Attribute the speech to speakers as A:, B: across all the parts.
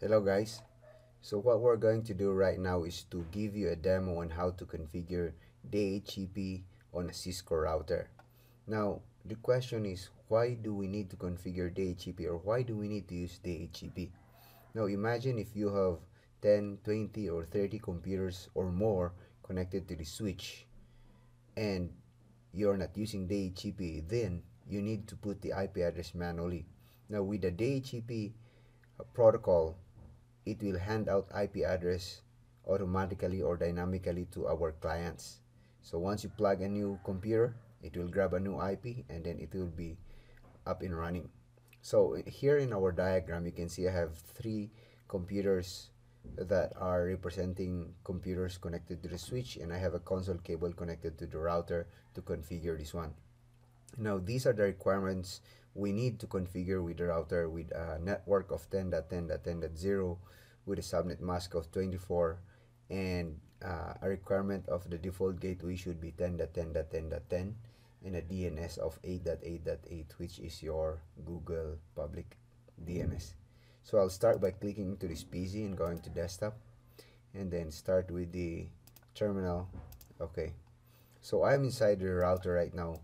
A: Hello guys. So what we're going to do right now is to give you a demo on how to configure DHCP on a Cisco router. Now the question is why do we need to configure DHCP or why do we need to use DHCP? Now imagine if you have 10, 20 or 30 computers or more connected to the switch and you're not using DHCP then you need to put the IP address manually. Now with the DHCP protocol it will hand out IP address automatically or dynamically to our clients. So once you plug a new computer, it will grab a new IP and then it will be up and running. So here in our diagram, you can see I have three computers that are representing computers connected to the switch and I have a console cable connected to the router to configure this one. Now these are the requirements we need to configure with the router with a network of 10.10.10.0 with a subnet mask of 24 and uh, a requirement of the default gateway should be 10.10.10.10 and a DNS of 8.8.8 which is your Google public DNS. So I'll start by clicking into this PC and going to desktop and then start with the terminal. Okay. So I'm inside the router right now.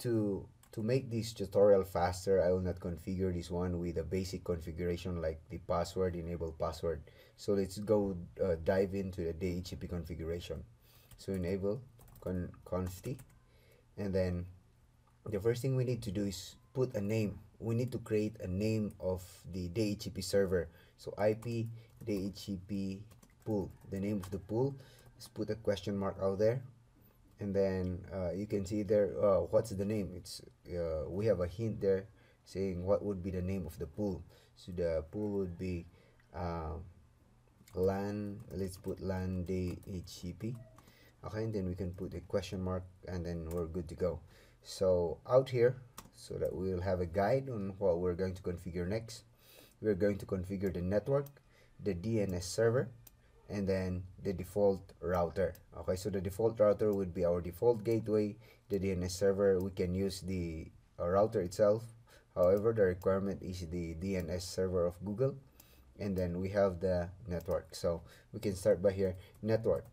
A: To to make this tutorial faster, I will not configure this one with a basic configuration like the password, enable password. So let's go uh, dive into the DHCP configuration. So enable con conft and then the first thing we need to do is put a name. We need to create a name of the DHCP server. So IP DHCP pool, the name of the pool. Let's put a question mark out there and then uh, you can see there uh, what's the name? It's uh, we have a hint there saying what would be the name of the pool. So the pool would be uh, LAN let's put LAN DHCP okay and then we can put a question mark and then we're good to go. So out here so that we'll have a guide on what we're going to configure next. We're going to configure the network the DNS server and then the default router. Okay so the default router would be our default gateway. The DNS server we can use the uh, router itself. However the requirement is the DNS server of Google. And then we have the network. So we can start by here. Network.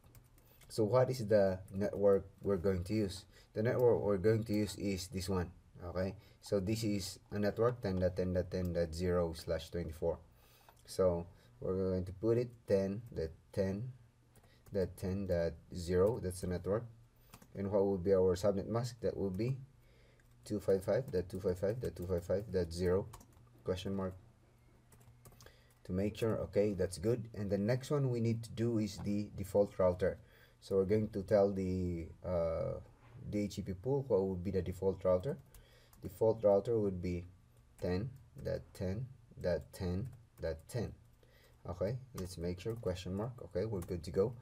A: So what is the network we're going to use? The network we're going to use is this one. Okay? So this is a network 10.10.10.0 slash 24 so we're going to put it 10 that 10 that 10 that 0 that's the network. And what will be our subnet mask? That will be 255 that 255 that 255 that 0 question mark. To make sure okay that's good. And the next one we need to do is the default router. So we're going to tell the uh, DHCP pool what would be the default router. Default router would be 10 that 10 that 10 that 10 okay let's make sure question mark okay we're good to go.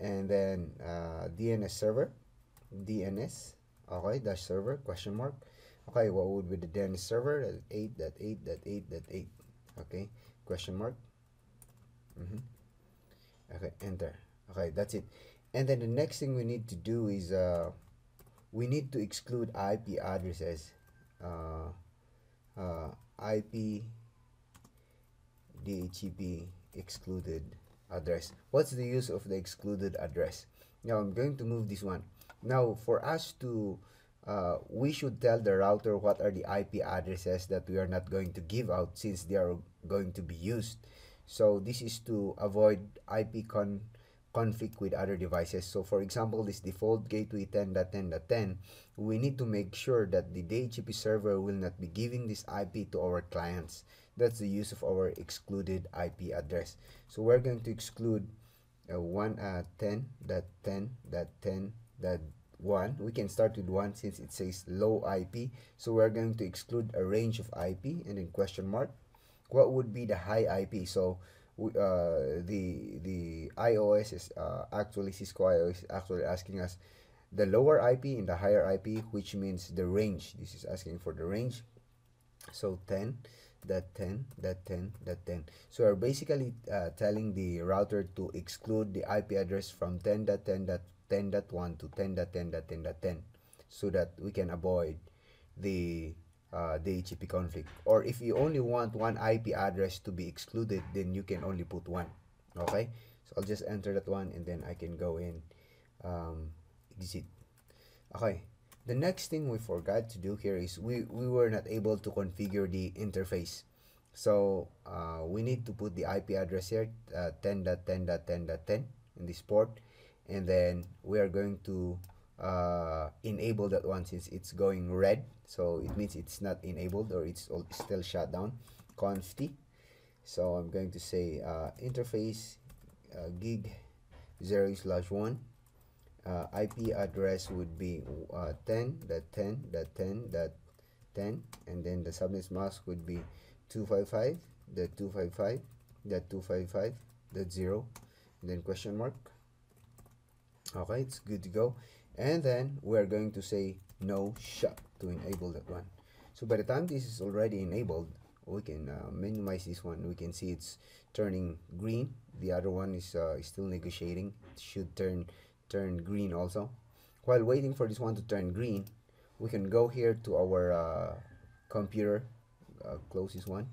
A: And then uh, DNS server DNS okay dash server question mark. Okay what would be the DNS server? That 8.8.8.8 okay question mark. Mm -hmm. okay enter. Okay that's it. And then the next thing we need to do is uh, we need to exclude IP addresses uh, uh, IP DHCP excluded address. What's the use of the excluded address? Now I'm going to move this one. Now for us to uh, we should tell the router what are the IP addresses that we are not going to give out since they are going to be used. So this is to avoid IP con conflict with other devices. So for example this default gateway 10.10.10 we need to make sure that the DHCP server will not be giving this IP to our clients that's the use of our excluded IP address. So we're going to exclude uh, 1 uh, 10 that 10 that 10 that 1 we can start with 1 since it says low IP so we're going to exclude a range of IP and then question mark. What would be the high IP so uh, the the IOS is uh, actually Cisco IOS is actually asking us the lower IP and the higher IP which means the range. This is asking for the range. So 10 that 10 that 10 that 10 so we're basically uh, telling the router to exclude the IP address from 10.10.10.1 to 10.10.10.10 so that we can avoid the uh, DHCP conflict. Or if you only want one IP address to be excluded, then you can only put one. Okay, so I'll just enter that one and then I can go in um, exit. Okay, the next thing we forgot to do here is we, we were not able to configure the interface. So uh, we need to put the IP address here uh, 10.10.10.10 in this port. And then we are going to uh, enable that one since it's going red. So it means it's not enabled or it's still shut down. Conf t so I'm going to say uh, interface uh, gig 0 slash 1 uh, IP address would be uh, 10 that 10 that 10 that 10 and then the subnet mask would be 255 that 255 that 255 that 0 and then question mark. Okay it's good to go. And then we're going to say no shut to enable that one. So by the time this is already enabled we can uh, minimize this one. We can see it's turning green. The other one is, uh, still negotiating. It should turn turn green also. While waiting for this one to turn green we can go here to our uh, computer uh, close this one.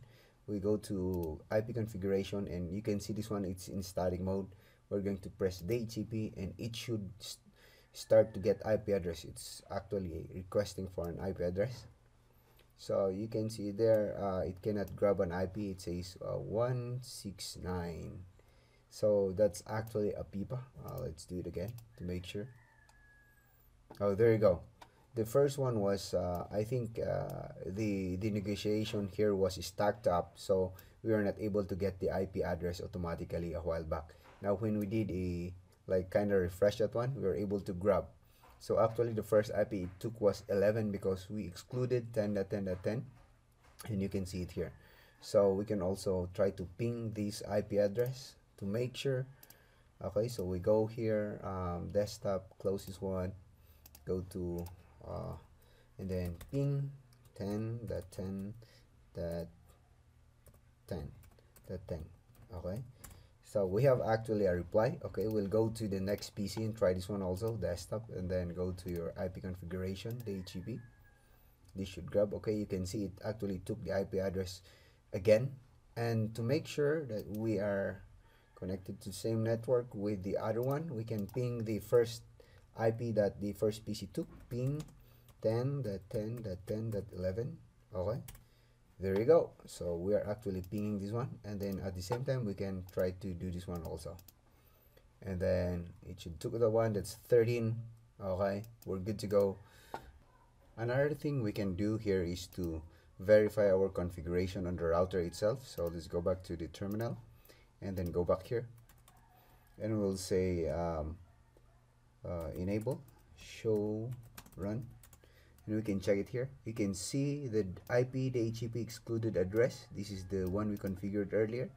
A: We go to IP configuration and you can see this one it's in static mode. We're going to press DHCP and it should st start to get IP address. It's actually requesting for an IP address. So you can see there uh, it cannot grab an IP it says uh, 169 so that's actually APIPA. Uh, let's do it again to make sure. Oh there you go. The first one was uh, I think uh, the the negotiation here was stacked up so we were not able to get the IP address automatically a while back. Now when we did a like kind of refresh that one we were able to grab. So actually the first IP it took was 11 because we excluded 10.10.10 and you can see it here. So we can also try to ping this IP address to make sure. Okay so we go here um, desktop close this one go to uh, and then ping 10 that 10 that 10 that 10 okay? So we have actually a reply okay? We'll go to the next PC and try this one also desktop and then go to your IP configuration the DHCP this should grab okay? You can see it actually took the IP address again. And to make sure that we are connected to the same network with the other one. We can ping the first IP that the first PC took. Ping 10 that 10 that 10 that 11 okay. There you go. So we are actually pinging this one. And then at the same time we can try to do this one also. And then it should took the one that's 13 okay. We're good to go. Another thing we can do here is to verify our configuration on the router itself. So let's go back to the terminal and then go back here. And we'll say um, uh, enable show run. And we can check it here. You can see the IP the DHCP excluded address. This is the one we configured earlier.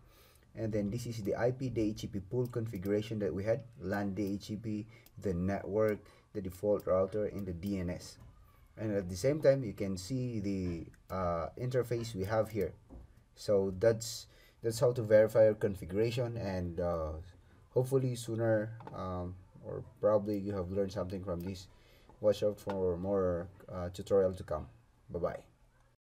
A: And then this is the IP the DHCP pool configuration that we had. LAN DHCP the network the default router and the DNS and at the same time you can see the uh, interface we have here. So that's that's how to verify your configuration and uh, hopefully sooner um, or probably you have learned something from this. Watch out for more uh, tutorial to come. Bye bye